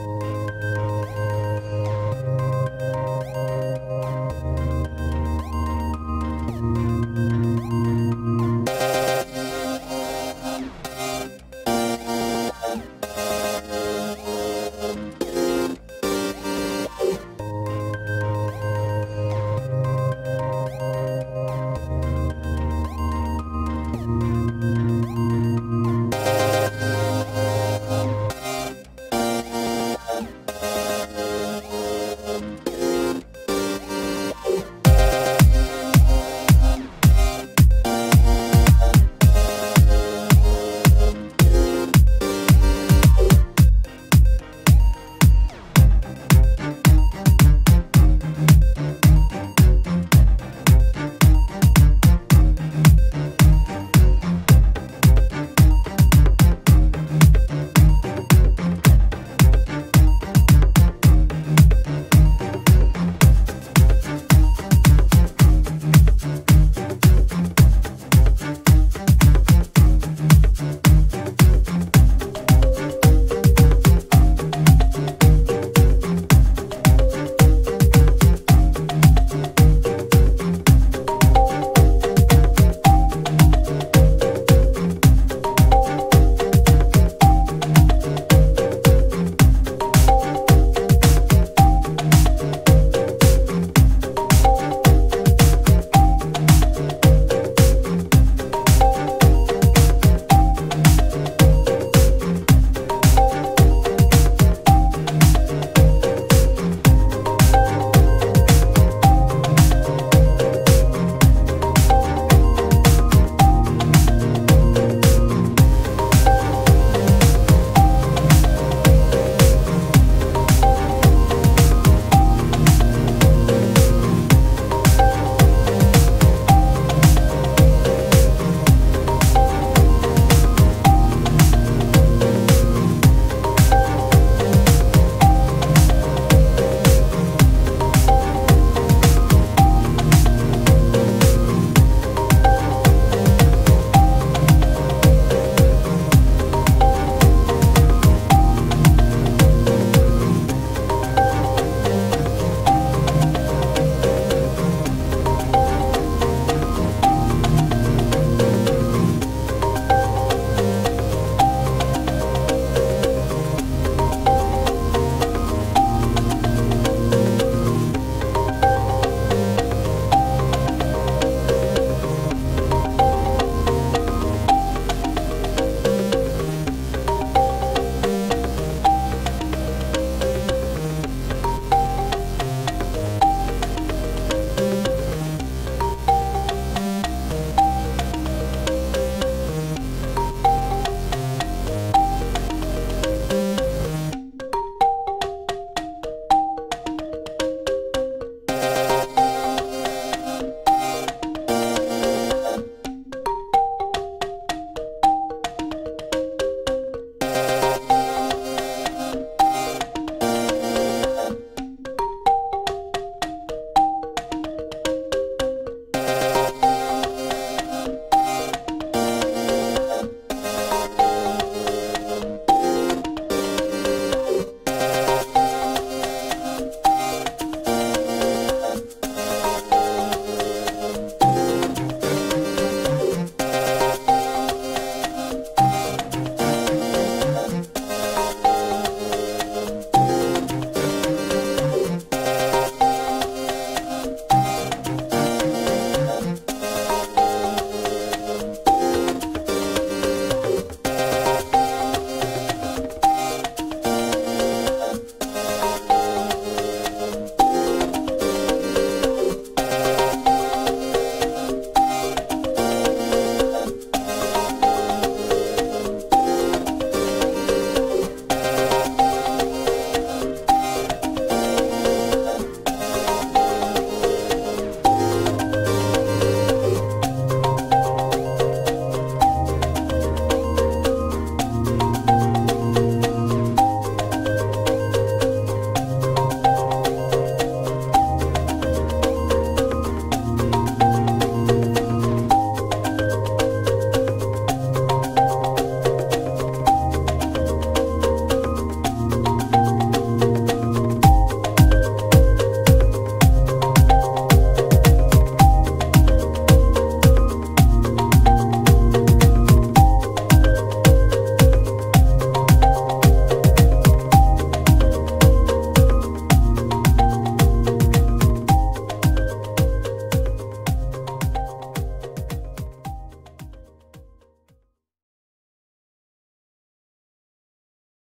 Oh.